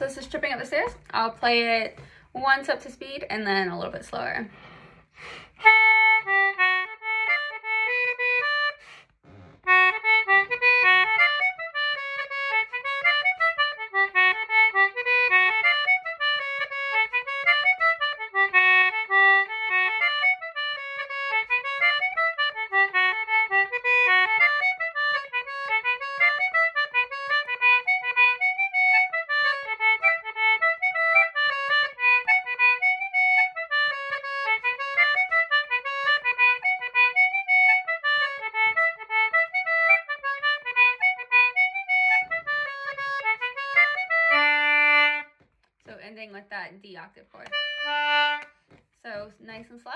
So this is Tripping Up the Stairs. I'll play it once up to speed and then a little bit slower. Ending with that D octave chord. So nice and slow.